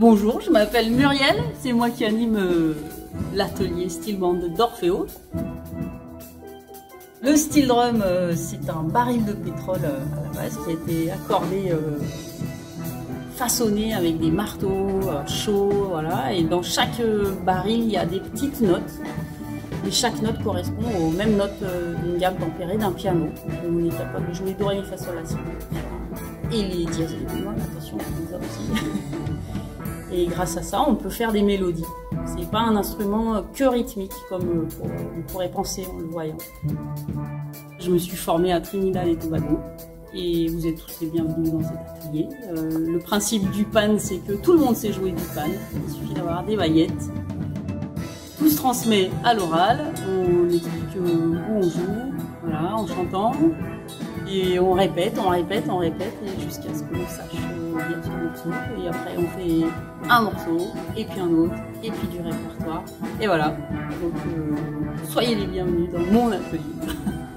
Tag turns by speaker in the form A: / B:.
A: Bonjour, je m'appelle Muriel, c'est moi qui anime euh, l'atelier style bande d'Orfeo. Le steel drum, euh, c'est un baril de pétrole euh, à la base qui a été accordé, façonné avec des marteaux chauds, voilà. Et dans chaque baril, il y a des petites notes. Et chaque note correspond aux mêmes notes d'une gamme tempérée d'un piano. On est capable de jouer do, ré, fa, sol, la, et les dièses attention, on les. Et grâce à ça, on peut faire des mélodies. C'est pas un instrument que rythmique comme on pourrait penser en le voyant. Je me suis formée à Trinidad et Tobago et vous êtes tous les bienvenus dans cet atelier. Euh, le principe du pan, c'est que tout le monde sait jouer du pan. Il suffit d'avoir des baguettes. Tout se transmet à l'oral. On explique où on joue, voilà, en chantant. Et on répète, on répète, on répète, jusqu'à ce qu'on sache bien son morceau. Et après, on fait un morceau, et puis un autre, et puis du répertoire. Et voilà. Donc, euh, soyez les bienvenus dans mon atelier.